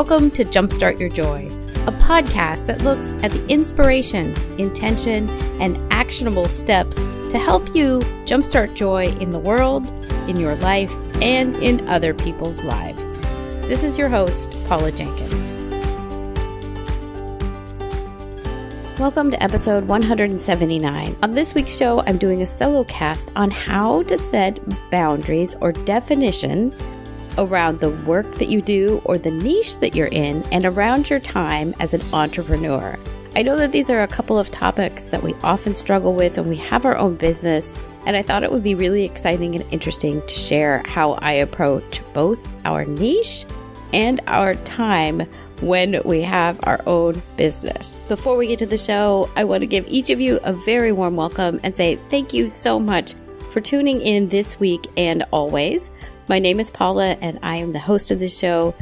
Welcome to Jumpstart Your Joy, a podcast that looks at the inspiration, intention, and actionable steps to help you jumpstart joy in the world, in your life, and in other people's lives. This is your host, Paula Jenkins. Welcome to episode 179. On this week's show, I'm doing a solo cast on how to set boundaries or definitions around the work that you do or the niche that you're in and around your time as an entrepreneur. I know that these are a couple of topics that we often struggle with when we have our own business, and I thought it would be really exciting and interesting to share how I approach both our niche and our time when we have our own business. Before we get to the show, I want to give each of you a very warm welcome and say thank you so much for tuning in this week and always. My name is Paula, and I am the host of the show.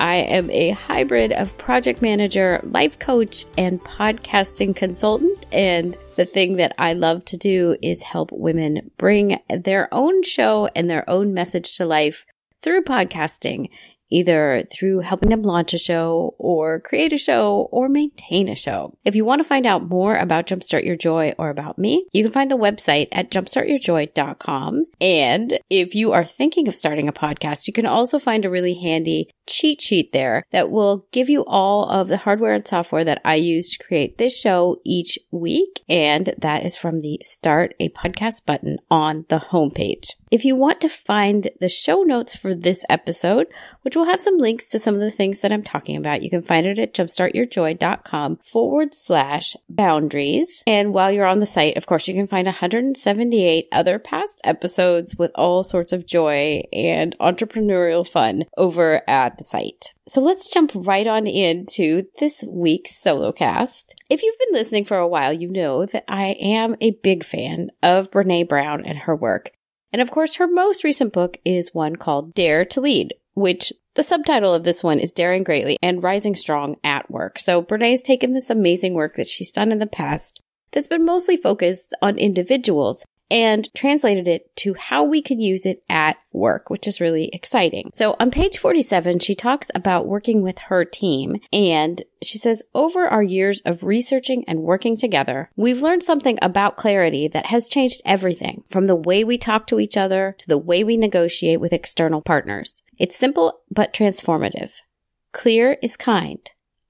I am a hybrid of project manager, life coach, and podcasting consultant. And the thing that I love to do is help women bring their own show and their own message to life through podcasting either through helping them launch a show or create a show or maintain a show. If you want to find out more about Jumpstart Your Joy or about me, you can find the website at jumpstartyourjoy.com. And if you are thinking of starting a podcast, you can also find a really handy cheat sheet there that will give you all of the hardware and software that I use to create this show each week. And that is from the start a podcast button on the homepage. If you want to find the show notes for this episode, which will have some links to some of the things that I'm talking about, you can find it at jumpstartyourjoy.com forward slash boundaries. And while you're on the site, of course, you can find 178 other past episodes with all sorts of joy and entrepreneurial fun over at the site. So let's jump right on into this week's solo cast. If you've been listening for a while, you know that I am a big fan of Brene Brown and her work. And of course, her most recent book is one called Dare to Lead, which the subtitle of this one is Daring Greatly and Rising Strong at Work. So Brene's taken this amazing work that she's done in the past that's been mostly focused on individuals and translated it to how we could use it at work, which is really exciting. So on page 47, she talks about working with her team and she says, over our years of researching and working together, we've learned something about clarity that has changed everything from the way we talk to each other to the way we negotiate with external partners. It's simple but transformative. Clear is kind.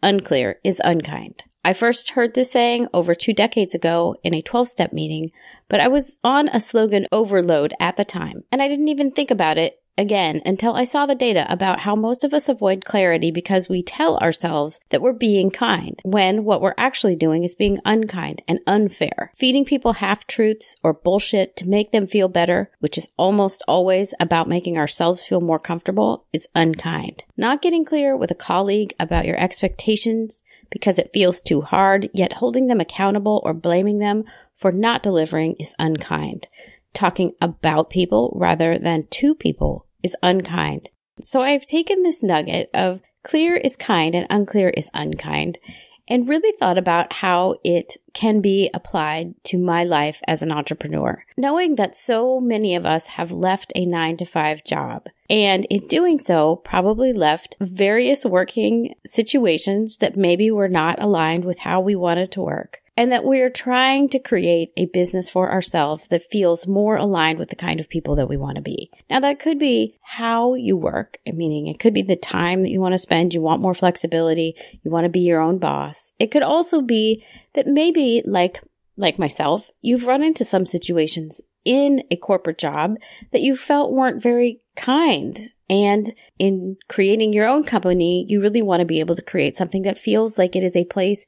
Unclear is unkind. I first heard this saying over two decades ago in a 12 step meeting, but I was on a slogan overload at the time, and I didn't even think about it again until I saw the data about how most of us avoid clarity because we tell ourselves that we're being kind when what we're actually doing is being unkind and unfair. Feeding people half truths or bullshit to make them feel better, which is almost always about making ourselves feel more comfortable, is unkind. Not getting clear with a colleague about your expectations because it feels too hard, yet holding them accountable or blaming them for not delivering is unkind. Talking about people rather than to people is unkind. So I've taken this nugget of clear is kind and unclear is unkind and really thought about how it can be applied to my life as an entrepreneur. Knowing that so many of us have left a nine to five job and in doing so probably left various working situations that maybe were not aligned with how we wanted to work and that we are trying to create a business for ourselves that feels more aligned with the kind of people that we want to be. Now, that could be how you work, meaning it could be the time that you want to spend. You want more flexibility. You want to be your own boss. It could also be that maybe, like, like myself, you've run into some situations in a corporate job that you felt weren't very kind. And in creating your own company, you really want to be able to create something that feels like it is a place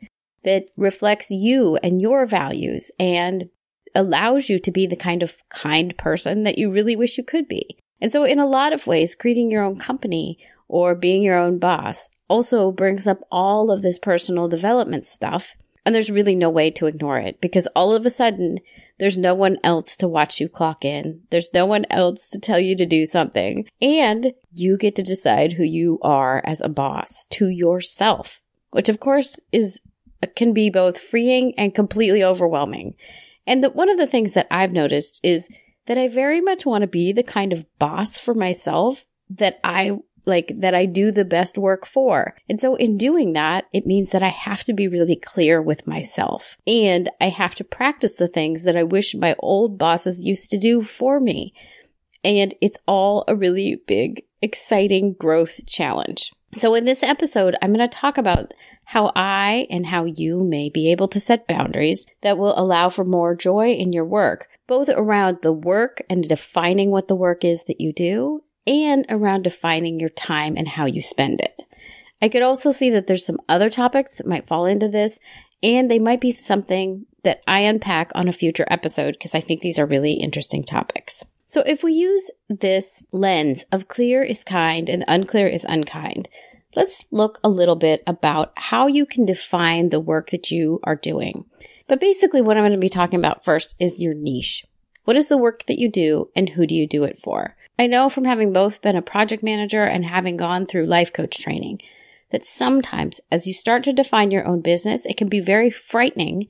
that reflects you and your values and allows you to be the kind of kind person that you really wish you could be. And so in a lot of ways, creating your own company or being your own boss also brings up all of this personal development stuff. And there's really no way to ignore it because all of a sudden there's no one else to watch you clock in. There's no one else to tell you to do something. And you get to decide who you are as a boss to yourself, which of course is can be both freeing and completely overwhelming. And the, one of the things that I've noticed is that I very much want to be the kind of boss for myself that I like that I do the best work for. And so in doing that, it means that I have to be really clear with myself and I have to practice the things that I wish my old bosses used to do for me. And it's all a really big, exciting growth challenge. So in this episode, I'm going to talk about how I and how you may be able to set boundaries that will allow for more joy in your work, both around the work and defining what the work is that you do and around defining your time and how you spend it. I could also see that there's some other topics that might fall into this and they might be something that I unpack on a future episode because I think these are really interesting topics. So if we use this lens of clear is kind and unclear is unkind, let's look a little bit about how you can define the work that you are doing. But basically, what I'm going to be talking about first is your niche. What is the work that you do and who do you do it for? I know from having both been a project manager and having gone through life coach training that sometimes as you start to define your own business, it can be very frightening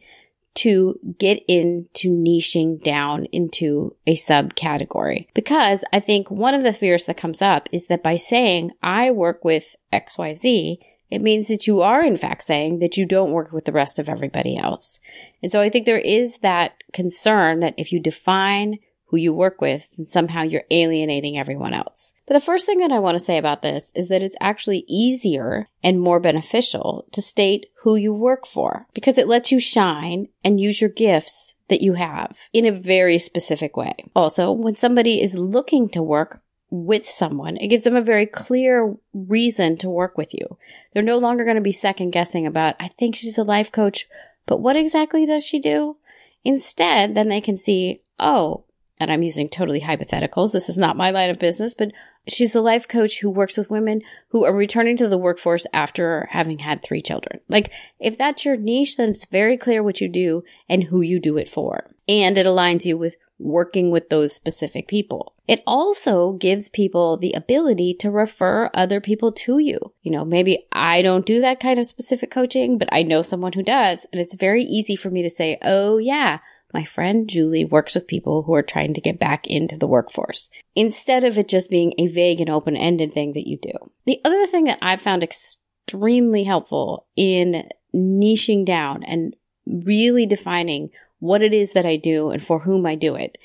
to get into niching down into a subcategory. Because I think one of the fears that comes up is that by saying I work with XYZ, it means that you are in fact saying that you don't work with the rest of everybody else. And so I think there is that concern that if you define who you work with, and somehow you're alienating everyone else. But the first thing that I want to say about this is that it's actually easier and more beneficial to state who you work for because it lets you shine and use your gifts that you have in a very specific way. Also, when somebody is looking to work with someone, it gives them a very clear reason to work with you. They're no longer going to be second guessing about, I think she's a life coach, but what exactly does she do? Instead, then they can see, oh, and I'm using totally hypotheticals. This is not my line of business, but she's a life coach who works with women who are returning to the workforce after having had three children. Like, if that's your niche, then it's very clear what you do and who you do it for. And it aligns you with working with those specific people. It also gives people the ability to refer other people to you. You know, maybe I don't do that kind of specific coaching, but I know someone who does. And it's very easy for me to say, oh yeah, my friend Julie works with people who are trying to get back into the workforce instead of it just being a vague and open ended thing that you do. The other thing that I've found extremely helpful in niching down and really defining what it is that I do and for whom I do it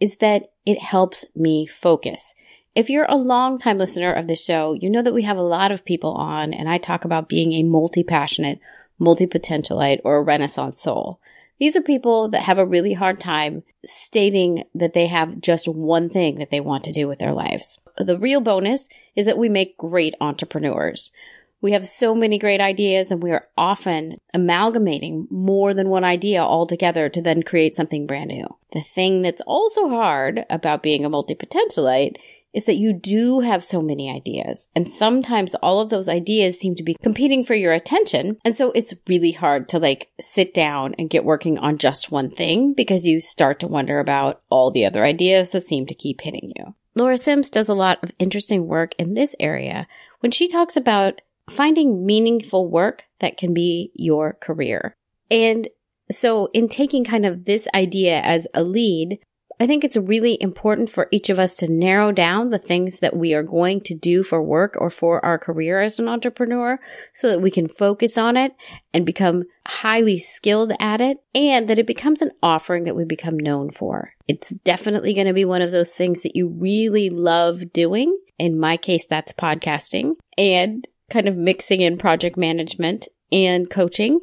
is that it helps me focus. If you're a long time listener of the show, you know that we have a lot of people on and I talk about being a multi passionate, multi potentialite or a renaissance soul. These are people that have a really hard time stating that they have just one thing that they want to do with their lives. The real bonus is that we make great entrepreneurs. We have so many great ideas and we are often amalgamating more than one idea all together to then create something brand new. The thing that's also hard about being a multi-potentialite is that you do have so many ideas. And sometimes all of those ideas seem to be competing for your attention. And so it's really hard to like sit down and get working on just one thing because you start to wonder about all the other ideas that seem to keep hitting you. Laura Simms does a lot of interesting work in this area when she talks about finding meaningful work that can be your career. And so in taking kind of this idea as a lead, I think it's really important for each of us to narrow down the things that we are going to do for work or for our career as an entrepreneur so that we can focus on it and become highly skilled at it and that it becomes an offering that we become known for. It's definitely going to be one of those things that you really love doing. In my case, that's podcasting and kind of mixing in project management and coaching.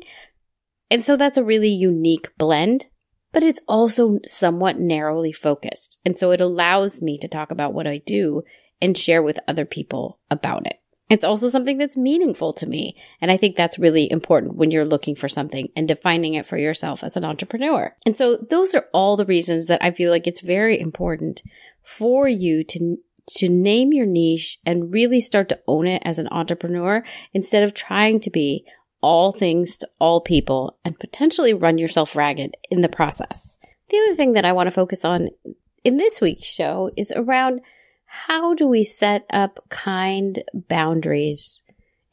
And so that's a really unique blend but it's also somewhat narrowly focused. And so it allows me to talk about what I do and share with other people about it. It's also something that's meaningful to me. And I think that's really important when you're looking for something and defining it for yourself as an entrepreneur. And so those are all the reasons that I feel like it's very important for you to to name your niche and really start to own it as an entrepreneur instead of trying to be all things to all people and potentially run yourself ragged in the process. The other thing that I want to focus on in this week's show is around how do we set up kind boundaries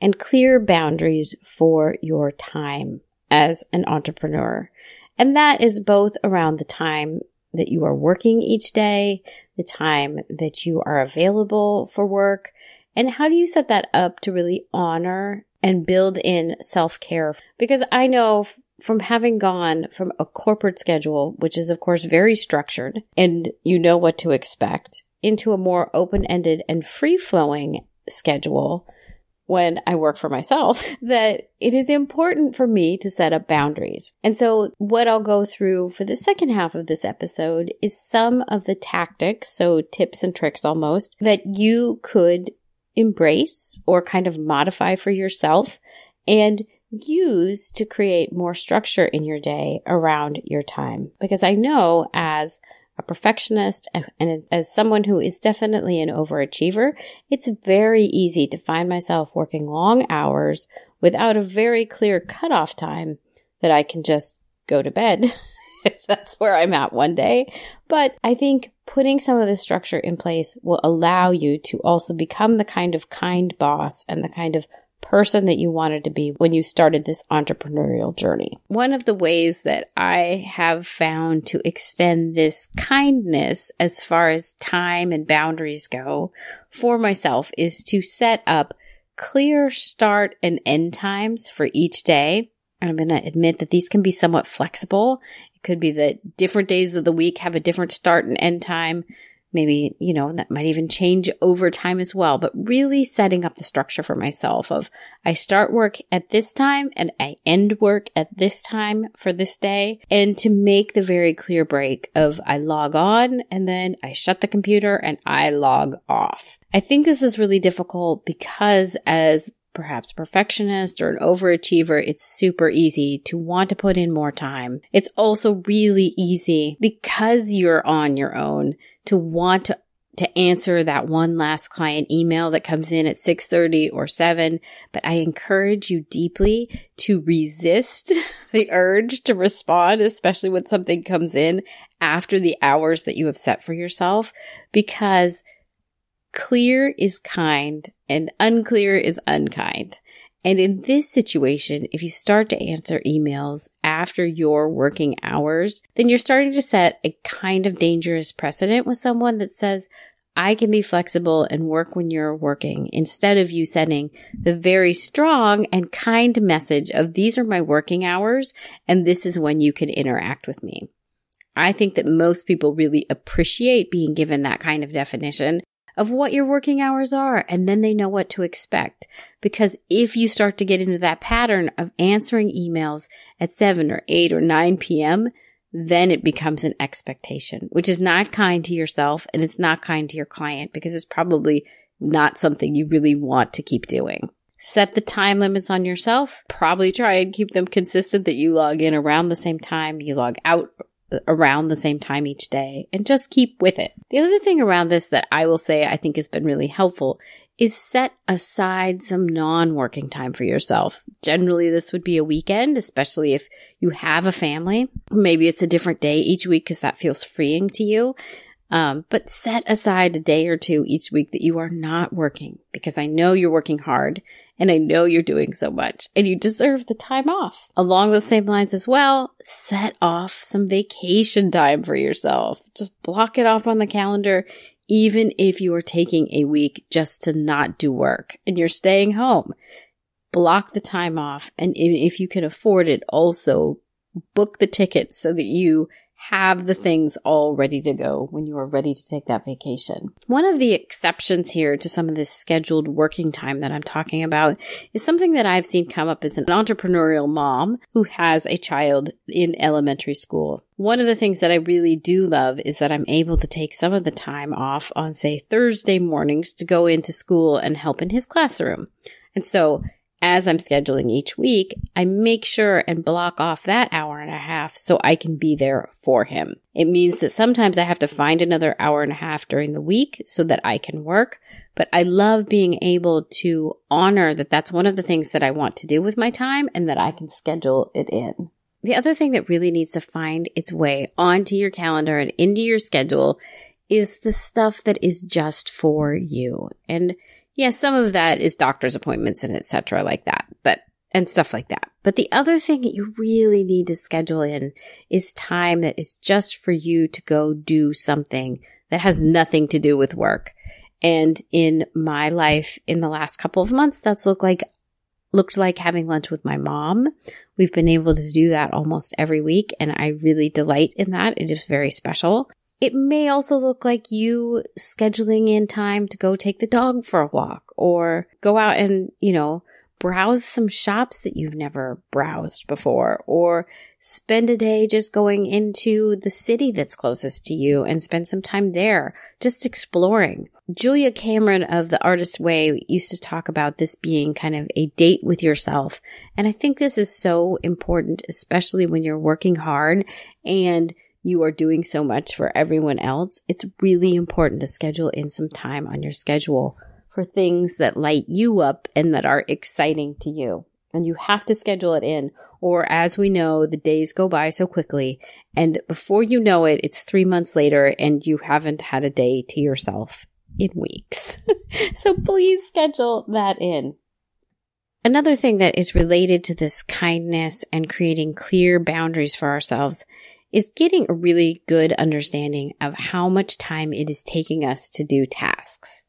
and clear boundaries for your time as an entrepreneur. And that is both around the time that you are working each day, the time that you are available for work, And how do you set that up to really honor and build in self care? Because I know from having gone from a corporate schedule, which is of course very structured and you know what to expect, into a more open ended and free flowing schedule when I work for myself that it is important for me to set up boundaries. And so what I'll go through for the second half of this episode is some of the tactics, so tips and tricks almost, that you could embrace or kind of modify for yourself and use to create more structure in your day around your time. Because I know as a perfectionist and as someone who is definitely an overachiever, it's very easy to find myself working long hours without a very clear cutoff time that I can just go to bed. That's where I'm at one day. But I think putting some of this structure in place will allow you to also become the kind of kind boss and the kind of person that you wanted to be when you started this entrepreneurial journey. One of the ways that I have found to extend this kindness as far as time and boundaries go for myself is to set up clear start and end times for each day. And I'm going to admit that these can be somewhat flexible. Could be that different days of the week have a different start and end time maybe, you know, that might even change over time as well, but really setting up the structure for myself of I start work at this time and I end work at this time for this day. And to make the very clear break of I log on and then I shut the computer and I log off. I think this is really difficult because as perhaps perfectionist or an overachiever, it's super easy to want to put in more time. It's also really easy because you're on your own to want to to answer that one last client email that comes in at 6:30 or 7, but I encourage you deeply to resist the urge to respond, especially when something comes in after the hours that you have set for yourself because clear is kind and unclear is unkind. And in this situation, if you start to answer emails after your working hours, then you're starting to set a kind of dangerous precedent with someone that says, I can be flexible and work when you're working instead of you setting the very strong and kind message of these are my working hours and this is when you can interact with me. I think that most people really appreciate being given that kind of definition of what your working hours are, and then they know what to expect. Because if you start to get into that pattern of answering emails at 7 or 8 or 9 p.m., then it becomes an expectation, which is not kind to yourself and it's not kind to your client because it's probably not something you really want to keep doing. Set the time limits on yourself. Probably try and keep them consistent that you log in around the same time, you log out around the same time each day and just keep with it. The other thing around this that I will say I think has been really helpful is set aside some non-working time for yourself. Generally, this would be a weekend, especially if you have a family. Maybe it's a different day each week because that feels freeing to you. Um, but set aside a day or two each week that you are not working because I know you're working hard and I know you're doing so much and you deserve the time off. Along those same lines as well, set off some vacation time for yourself. Just block it off on the calendar, even if you are taking a week just to not do work and you're staying home. Block the time off. And if you can afford it, also book the tickets so that you have the things all ready to go when you are ready to take that vacation. One of the exceptions here to some of this scheduled working time that I'm talking about is something that I've seen come up as an entrepreneurial mom who has a child in elementary school. One of the things that I really do love is that I'm able to take some of the time off on, say, Thursday mornings to go into school and help in his classroom. And so as I'm scheduling each week, I make sure and block off that hour and a half so I can be there for him. It means that sometimes I have to find another hour and a half during the week so that I can work, but I love being able to honor that that's one of the things that I want to do with my time and that I can schedule it in. The other thing that really needs to find its way onto your calendar and into your schedule is the stuff that is just for you. And yeah, some of that is doctor's appointments and etc. like that, but and stuff like that. But the other thing that you really need to schedule in is time that is just for you to go do something that has nothing to do with work. And in my life in the last couple of months, that's looked like looked like having lunch with my mom. We've been able to do that almost every week, and I really delight in that. It is very special. It may also look like you scheduling in time to go take the dog for a walk or go out and, you know, browse some shops that you've never browsed before or spend a day just going into the city that's closest to you and spend some time there just exploring. Julia Cameron of The Artist Way used to talk about this being kind of a date with yourself. And I think this is so important, especially when you're working hard and you are doing so much for everyone else. It's really important to schedule in some time on your schedule for things that light you up and that are exciting to you. And you have to schedule it in. Or as we know, the days go by so quickly. And before you know it, it's three months later and you haven't had a day to yourself in weeks. so please schedule that in. Another thing that is related to this kindness and creating clear boundaries for ourselves is getting a really good understanding of how much time it is taking us to do tasks.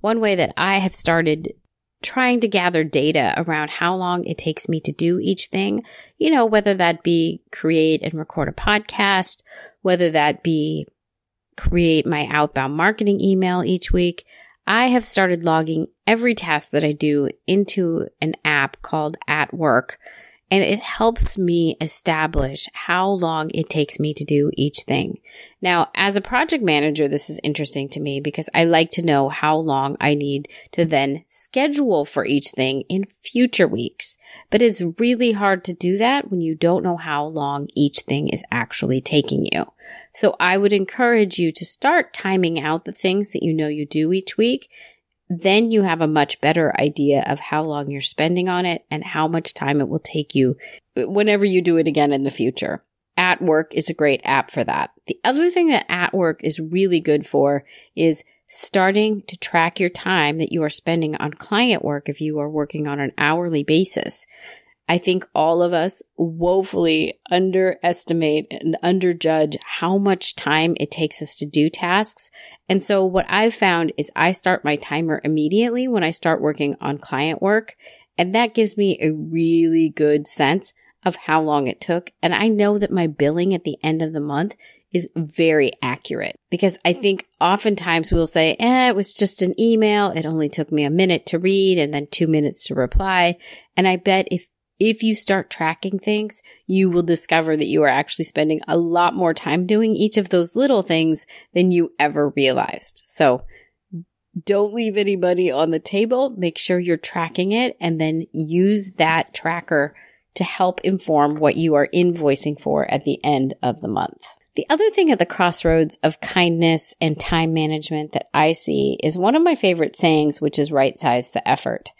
One way that I have started trying to gather data around how long it takes me to do each thing, you know, whether that be create and record a podcast, whether that be create my outbound marketing email each week, I have started logging every task that I do into an app called At Work and it helps me establish how long it takes me to do each thing. Now, as a project manager, this is interesting to me because I like to know how long I need to then schedule for each thing in future weeks. But it's really hard to do that when you don't know how long each thing is actually taking you. So I would encourage you to start timing out the things that you know you do each week then you have a much better idea of how long you're spending on it and how much time it will take you whenever you do it again in the future. At Work is a great app for that. The other thing that At Work is really good for is starting to track your time that you are spending on client work if you are working on an hourly basis. I think all of us woefully underestimate and underjudge how much time it takes us to do tasks. And so what I've found is I start my timer immediately when I start working on client work. And that gives me a really good sense of how long it took. And I know that my billing at the end of the month is very accurate because I think oftentimes we'll say, eh, it was just an email. It only took me a minute to read and then two minutes to reply. And I bet if if you start tracking things, you will discover that you are actually spending a lot more time doing each of those little things than you ever realized. So don't leave anybody on the table. Make sure you're tracking it and then use that tracker to help inform what you are invoicing for at the end of the month. The other thing at the crossroads of kindness and time management that I see is one of my favorite sayings, which is right size the effort.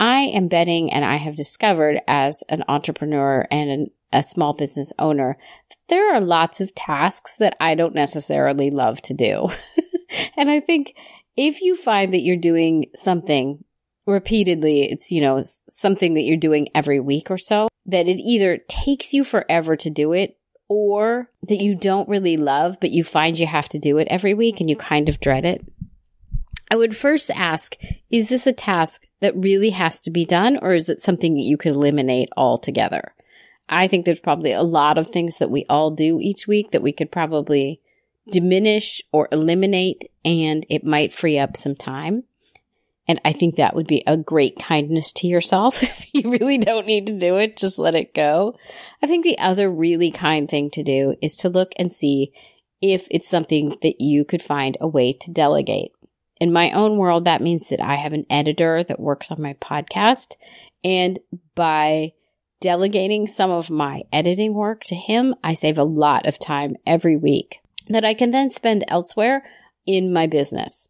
I am betting and I have discovered as an entrepreneur and an, a small business owner, that there are lots of tasks that I don't necessarily love to do. and I think if you find that you're doing something repeatedly, it's, you know, something that you're doing every week or so, that it either takes you forever to do it or that you don't really love, but you find you have to do it every week and you mm-hmm. kind of dread it. I would first ask, is this a task that really has to be done or is it something that you could eliminate altogether? I think there's probably a lot of things that we all do each week that we could probably diminish or eliminate and it might free up some time. And I think that would be a great kindness to yourself. if you really don't need to do it, just let it go. I think the other really kind thing to do is to look and see if it's something that you could find a way to delegate. In my own world, that means that I have an editor that works on my podcast. And by delegating some of my editing work to him, I save a lot of time every week that I can then spend elsewhere in my business.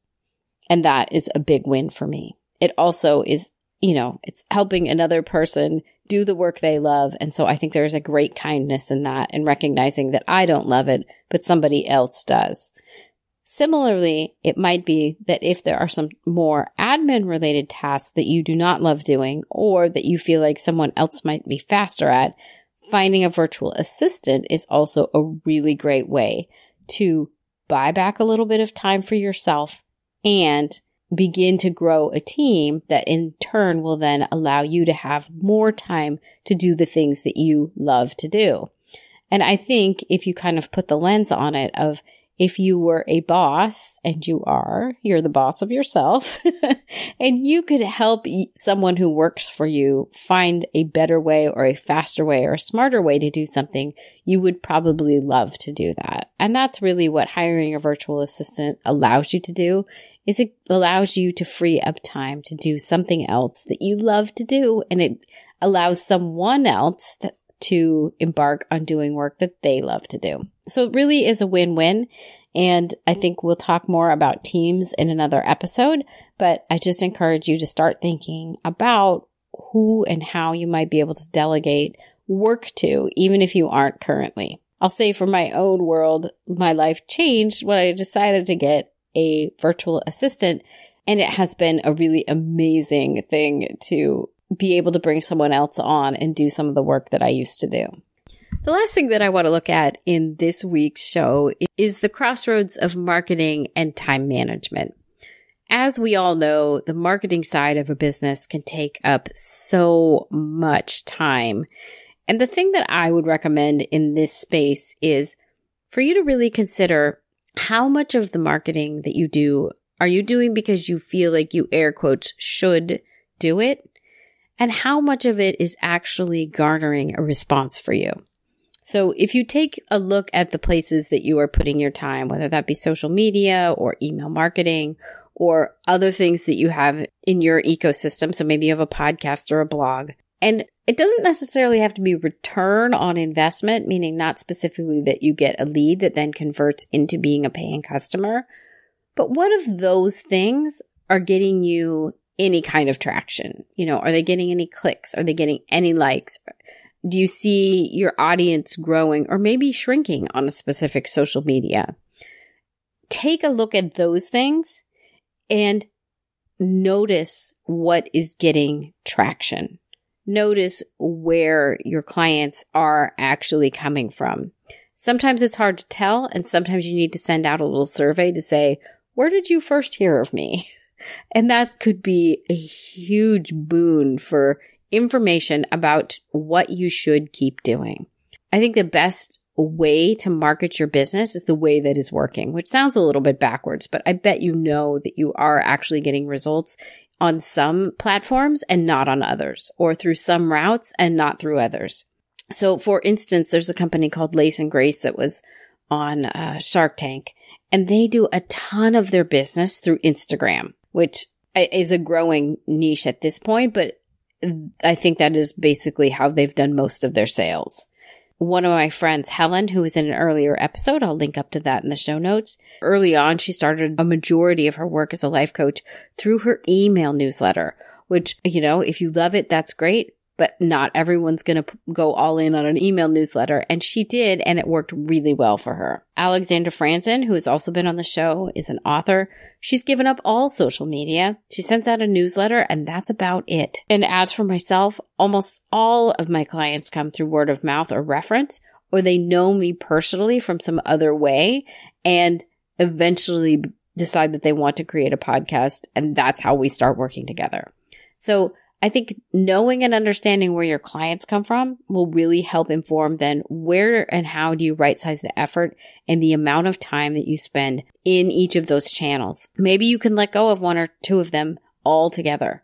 And that is a big win for me. It also is, you know, it's helping another person do the work they love. And so I think there's a great kindness in that and recognizing that I don't love it, but somebody else does. Similarly, it might be that if there are some more admin related tasks that you do not love doing or that you feel like someone else might be faster at, finding a virtual assistant is also a really great way to buy back a little bit of time for yourself and begin to grow a team that in turn will then allow you to have more time to do the things that you love to do. And I think if you kind of put the lens on it of if you were a boss, and you are, you're the boss of yourself, and you could help someone who works for you find a better way or a faster way or a smarter way to do something, you would probably love to do that. And that's really what hiring a virtual assistant allows you to do is it allows you to free up time to do something else that you love to do and it allows someone else to, to embark on doing work that they love to do. So it really is a win-win. And I think we'll talk more about teams in another episode, but I just encourage you to start thinking about who and how you might be able to delegate work to, even if you aren't currently. I'll say for my own world, my life changed when I decided to get a virtual assistant. And it has been a really amazing thing to be able to bring someone else on and do some of the work that I used to do. The last thing that I want to look at in this week's show is the crossroads of marketing and time management. As we all know, the marketing side of a business can take up so much time. And the thing that I would recommend in this space is for you to really consider how much of the marketing that you do are you doing because you feel like you air quotes should do it? And how much of it is actually garnering a response for you? So if you take a look at the places that you are putting your time, whether that be social media or email marketing or other things that you have in your ecosystem. So maybe you have a podcast or a blog and it doesn't necessarily have to be return on investment, meaning not specifically that you get a lead that then converts into being a paying customer. But what if those things are getting you any kind of traction? You know, are they getting any clicks? Are they getting any likes? Do you see your audience growing or maybe shrinking on a specific social media? Take a look at those things and notice what is getting traction. Notice where your clients are actually coming from. Sometimes it's hard to tell, and sometimes you need to send out a little survey to say, Where did you first hear of me? And that could be a huge boon for information about what you should keep doing. I think the best way to market your business is the way that is working, which sounds a little bit backwards, but I bet you know that you are actually getting results on some platforms and not on others, or through some routes and not through others. So, for instance, there's a company called Lace and Grace that was on uh, Shark Tank, and they do a ton of their business through Instagram, which is a growing niche at this point, but I think that is basically how they've done most of their sales. One of my friends, Helen, who was in an earlier episode, I'll link up to that in the show notes. Early on, she started a majority of her work as a life coach through her email newsletter, which, you know, if you love it, that's great but not everyone's going to go all in on an email newsletter. And she did, and it worked really well for her. Alexandra Franzen, who has also been on the show, is an author. She's given up all social media. She sends out a newsletter, and that's about it. And as for myself, almost all of my clients come through word of mouth or reference, or they know me personally from some other way and eventually decide that they want to create a podcast. And that's how we start working together. So I think knowing and understanding where your clients come from will really help inform then where and how do you right size the effort and the amount of time that you spend in each of those channels. Maybe you can let go of one or two of them altogether.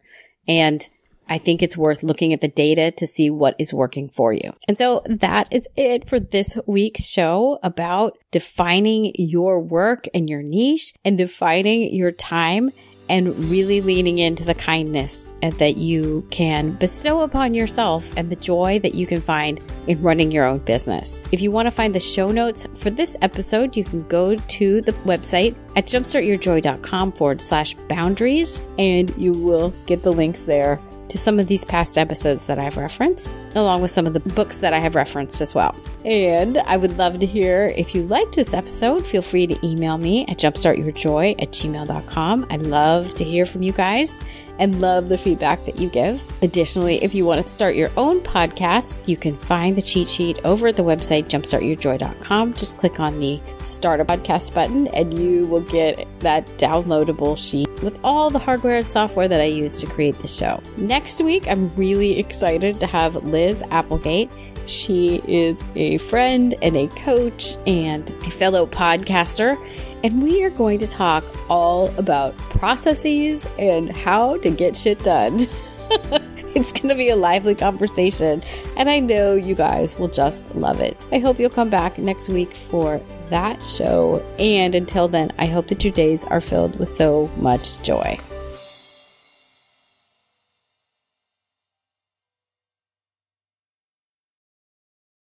And I think it's worth looking at the data to see what is working for you. And so that is it for this week's show about defining your work and your niche and defining your time and really leaning into the kindness that you can bestow upon yourself and the joy that you can find in running your own business. If you want to find the show notes for this episode, you can go to the website at jumpstartyourjoy.com forward slash boundaries, and you will get the links there to some of these past episodes that I've referenced. along with some of the books that I have referenced as well. And I would love to hear if you liked this episode, feel free to email me at jumpstartyourjoy at gmail.com. I'd love to hear from you guys and love the feedback that you give. Additionally, if you want to start your own podcast, you can find the cheat sheet over at the website jumpstartyourjoy.com. Just click on the start a podcast button and you will get that downloadable sheet with all the hardware and software that I use to create the show. Next week, I'm really excited to have Liz Applegate. She is a friend and a coach and a fellow podcaster and we are going to talk all about processes and how to get shit done. it's going to be a lively conversation, and I know you guys will just love it. I hope you'll come back next week for that show. And until then, I hope that your days are filled with so much joy.